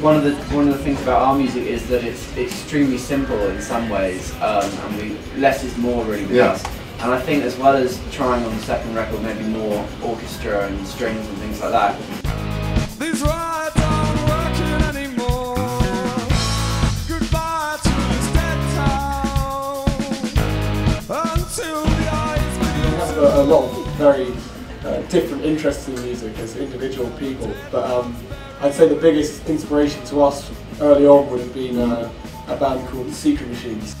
One of the one of the things about our music is that it's extremely simple in some ways, um, and we less is more really. with Yeah. us. And I think as well as trying on the second record, maybe more orchestra and strings and things like that. These rides aren't working anymore. Goodbye to this dead town. Until the eyes We have a, a lot of very uh, different interests in music as individual people, but um, I'd say the biggest inspiration to us early on would have been uh, a band called Secret Machines.